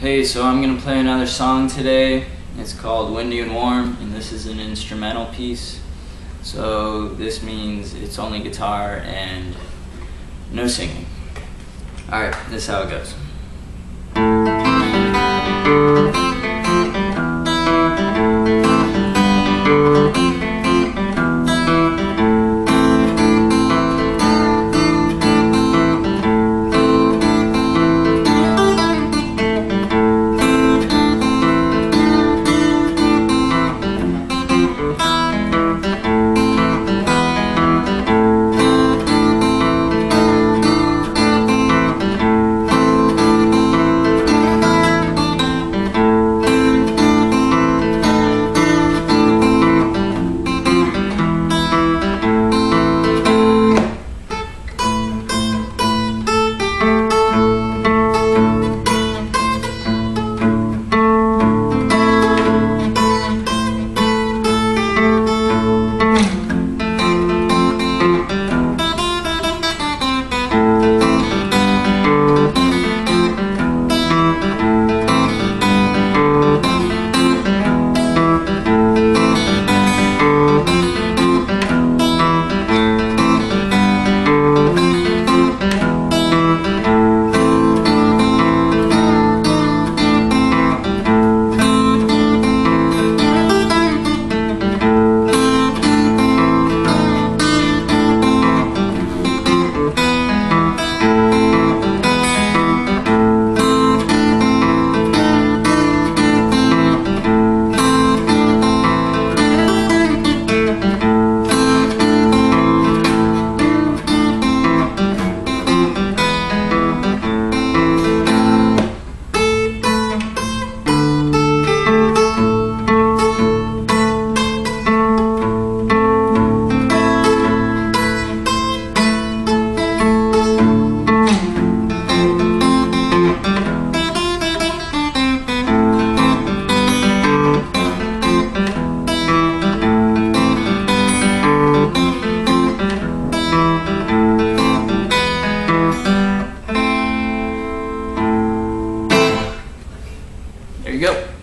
Hey, so I'm gonna play another song today. It's called Windy and Warm, and this is an instrumental piece. So this means it's only guitar and no singing. Alright, this is how it goes. you go.